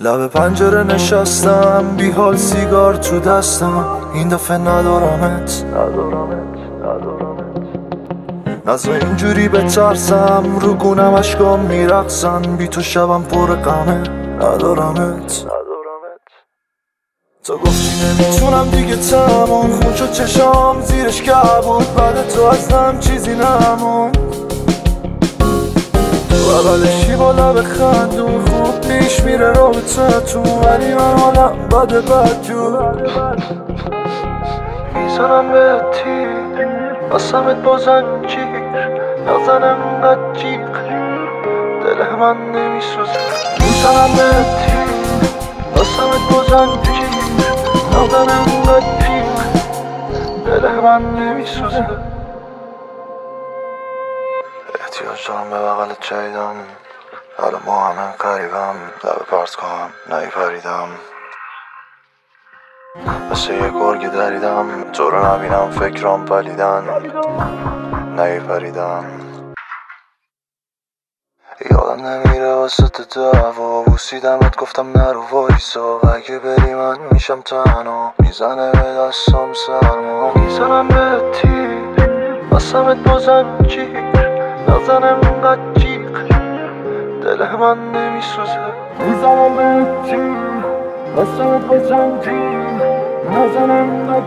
لب پنجره نشستم بی حال سیگار تو دستم. این دفعه ندارمت. ندارمت اینجوری به ترسم رو گونم اشکام میرقصن بی تو شبم پر قمه ندارمت. تو گفتی نمی‌تونم دیگه تمام. خون شد چشام زیرش که بود بعد تو هستم چیزی نمون. اولشی با لب خندون؟ پیش میره رابطه تو ولی من حالم بده بد جور می‌زنم به تیر بسمت با زنجیر نزنم جیغ دل من نمیسوزه. می‌زنم به تیر بسمت با زنجیر نزنم جیغ دل من نمیسوزه. احتیاج دارم به بغل جیدم حالا ما همه قریبم لب پرس کنم پریدم. مثل یه گرگ دریدم تو رو نبینم فکرام پلیدن. پریدم. یادم نمیره تو دعوا بوسیدمت گفتم نرو وایسا. اگه بری من میشم تنها. می‌زنه به دستم سرما. می‌زنم به تیر. بسمت با زنجیر نزنم اونقدر جیغ دل من نمیسوزه می‌زنم به تیر بسمت با زنجیر نزنم اونقدر